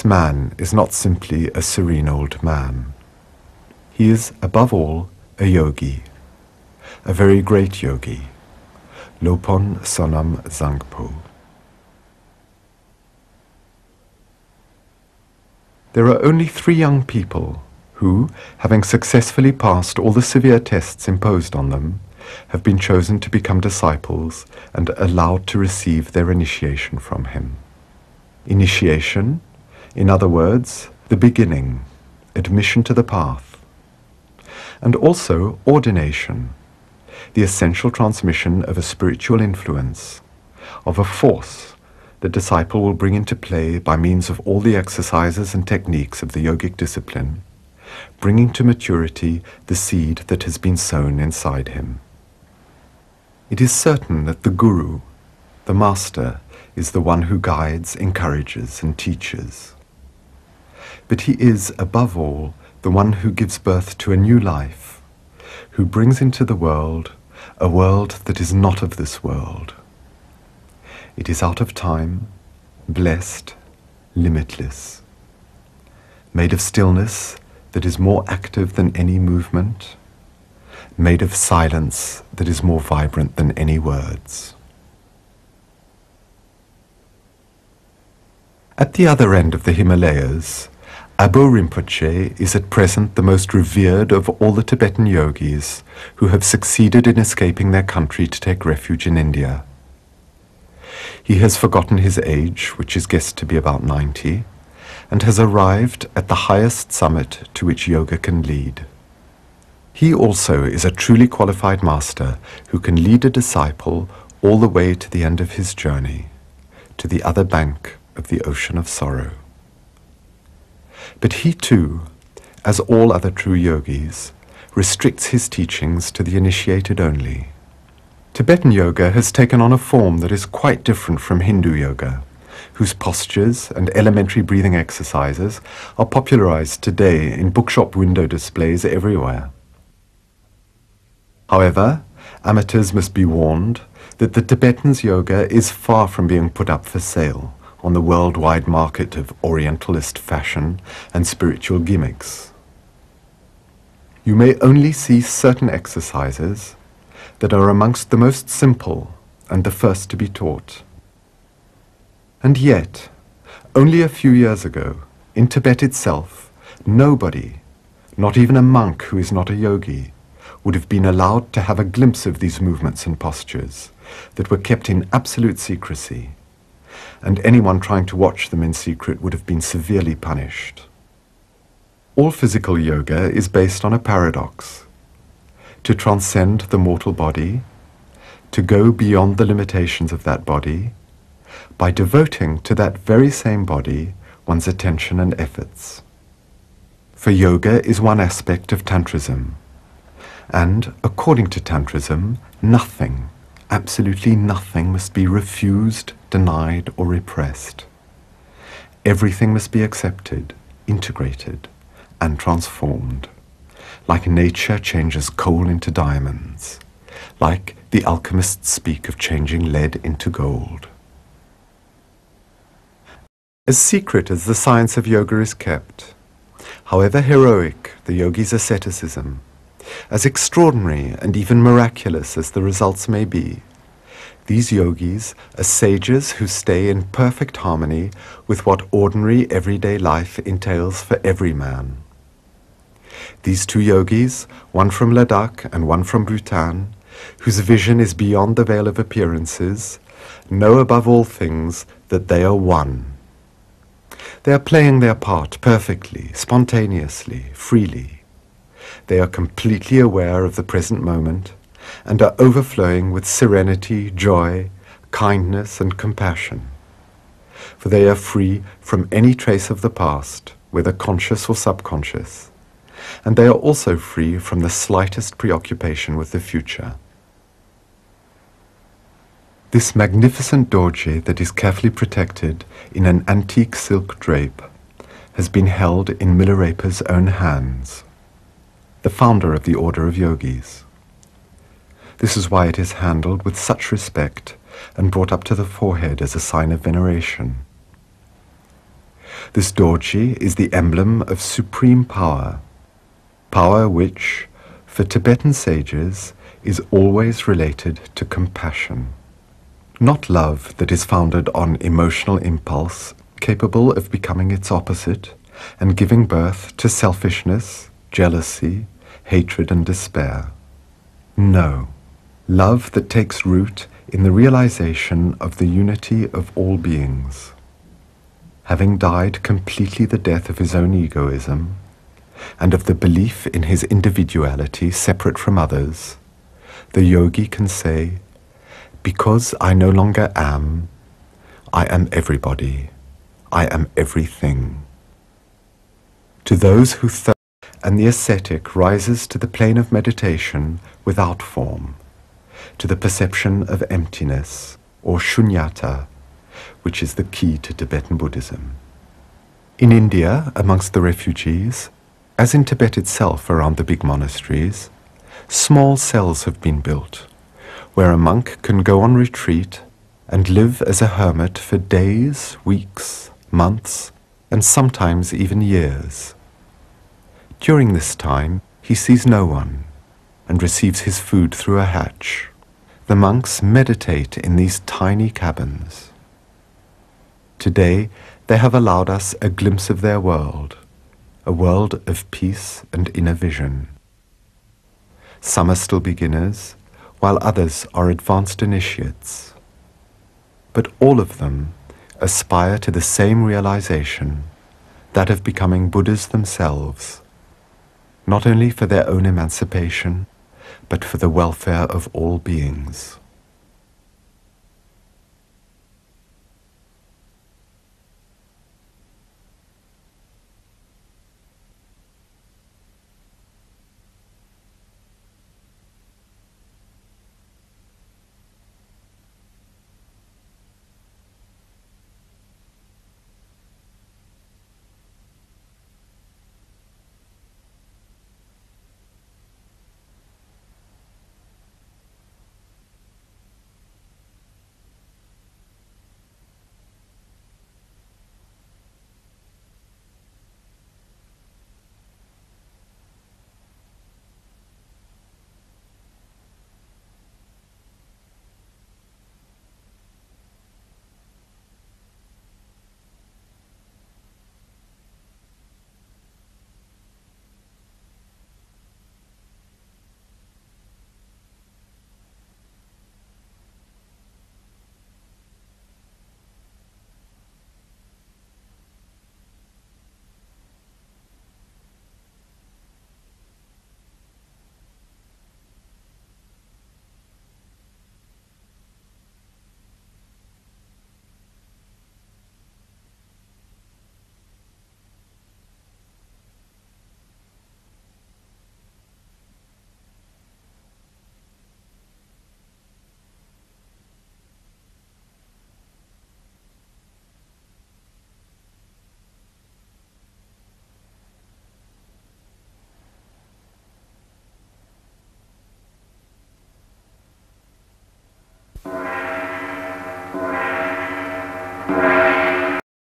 this man is not simply a serene old man. He is, above all, a yogi, a very great yogi, Lopon Sonam Zangpo. There are only three young people who, having successfully passed all the severe tests imposed on them, have been chosen to become disciples and allowed to receive their initiation from him. Initiation, in other words, the beginning, admission to the path. And also ordination, the essential transmission of a spiritual influence, of a force the disciple will bring into play by means of all the exercises and techniques of the yogic discipline, bringing to maturity the seed that has been sown inside him. It is certain that the Guru, the Master, is the one who guides, encourages, and teaches. But he is, above all, the one who gives birth to a new life, who brings into the world a world that is not of this world. It is out of time, blessed, limitless, made of stillness that is more active than any movement, made of silence that is more vibrant than any words. At the other end of the Himalayas, Abu Rinpoche is at present the most revered of all the Tibetan yogis who have succeeded in escaping their country to take refuge in India. He has forgotten his age, which is guessed to be about 90, and has arrived at the highest summit to which yoga can lead. He also is a truly qualified master who can lead a disciple all the way to the end of his journey, to the other bank of the ocean of sorrow. But he too, as all other true yogis, restricts his teachings to the initiated only. Tibetan yoga has taken on a form that is quite different from Hindu yoga, whose postures and elementary breathing exercises are popularized today in bookshop window displays everywhere. However, amateurs must be warned that the Tibetan's yoga is far from being put up for sale on the worldwide market of Orientalist fashion and spiritual gimmicks. You may only see certain exercises that are amongst the most simple and the first to be taught. And yet, only a few years ago, in Tibet itself, nobody, not even a monk who is not a yogi, would have been allowed to have a glimpse of these movements and postures that were kept in absolute secrecy, and anyone trying to watch them in secret would have been severely punished. All physical yoga is based on a paradox to transcend the mortal body, to go beyond the limitations of that body, by devoting to that very same body one's attention and efforts. For yoga is one aspect of Tantrism, and according to Tantrism, nothing, absolutely nothing must be refused, denied, or repressed. Everything must be accepted, integrated, and transformed like nature changes coal into diamonds, like the alchemists speak of changing lead into gold. As secret as the science of yoga is kept, however heroic the yogi's asceticism, as extraordinary and even miraculous as the results may be, these yogis are sages who stay in perfect harmony with what ordinary everyday life entails for every man. These two yogis, one from Ladakh and one from Bhutan, whose vision is beyond the veil of appearances, know above all things that they are one. They are playing their part perfectly, spontaneously, freely. They are completely aware of the present moment and are overflowing with serenity, joy, kindness, and compassion. For they are free from any trace of the past, whether conscious or subconscious and they are also free from the slightest preoccupation with the future. This magnificent dorje that is carefully protected in an antique silk drape has been held in Milarepa's own hands, the founder of the Order of Yogis. This is why it is handled with such respect and brought up to the forehead as a sign of veneration. This dorje is the emblem of supreme power, power which, for Tibetan sages, is always related to compassion. Not love that is founded on emotional impulse, capable of becoming its opposite and giving birth to selfishness, jealousy, hatred, and despair. No, love that takes root in the realization of the unity of all beings. Having died completely the death of his own egoism, and of the belief in his individuality separate from others, the yogi can say, Because I no longer am, I am everybody, I am everything. To those who and the ascetic rises to the plane of meditation without form, to the perception of emptiness, or shunyata, which is the key to Tibetan Buddhism. In India, amongst the refugees, as in Tibet itself around the big monasteries, small cells have been built where a monk can go on retreat and live as a hermit for days, weeks, months, and sometimes even years. During this time, he sees no one and receives his food through a hatch. The monks meditate in these tiny cabins. Today, they have allowed us a glimpse of their world, a world of peace and inner vision. Some are still beginners, while others are advanced initiates. But all of them aspire to the same realization, that of becoming Buddhas themselves, not only for their own emancipation, but for the welfare of all beings.